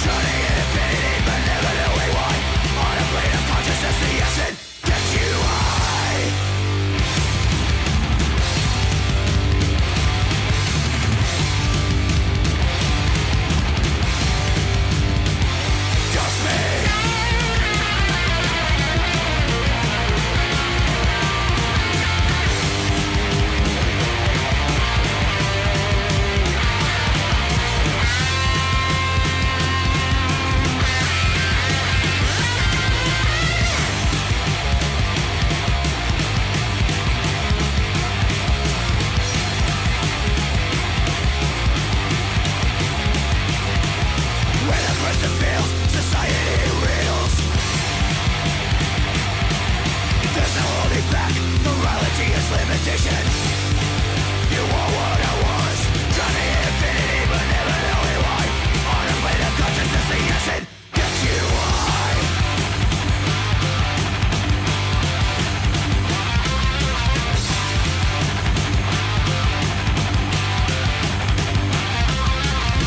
Journey. limitation. You are what I was. Got to infinity but never knowing why. On a plane of consciousness the acid gets you high.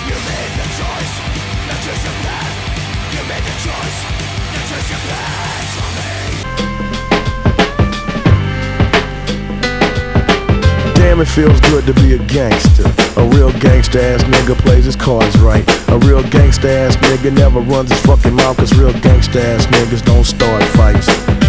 You made the choice, not just your path. You made the choice, not just your path. Damn, it feels good to be a gangster. A real gangster ass nigga plays his cards right. A real gangster ass nigga never runs his fucking mouth, cause real gangster ass niggas don't start fights.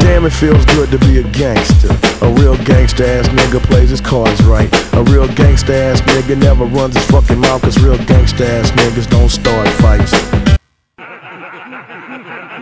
Damn, it feels good to be a gangster. A real gangster ass nigga plays his cards right. A real gangster ass nigga never runs his fucking mouth, cause real gangster ass niggas don't start fights.